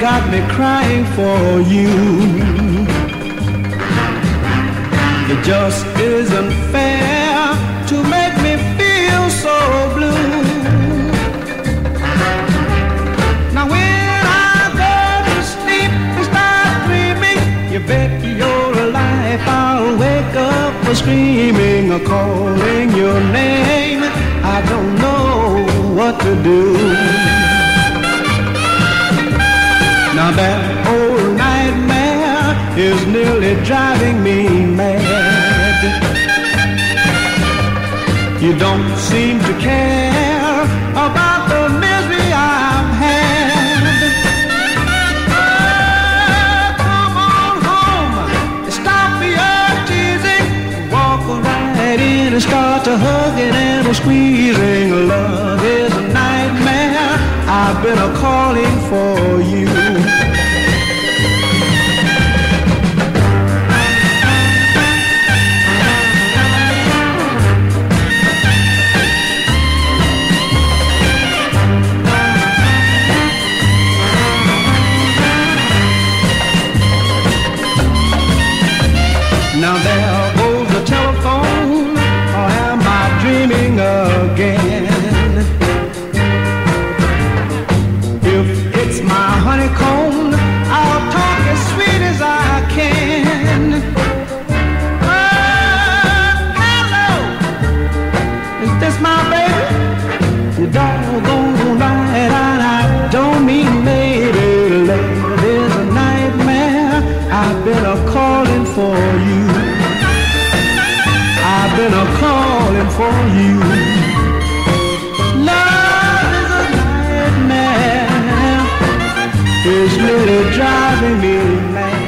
crying for you. It just isn't fair to make me feel so blue. Now when I go to sleep and start dreaming, you bet your life I'll wake up screaming or calling your name. I don't know what to do. Now that old nightmare is nearly driving me mad. You don't seem to care about the misery I've had. Come on home, stop your teasing, walk right in and start to hugging and a squeezing. Love is a nightmare. I've been a calling for you. Now there goes the telephone, or am I dreaming again? If it's my honeycomb, been a calling for you. Love is a nightmare. It's really driving me mad.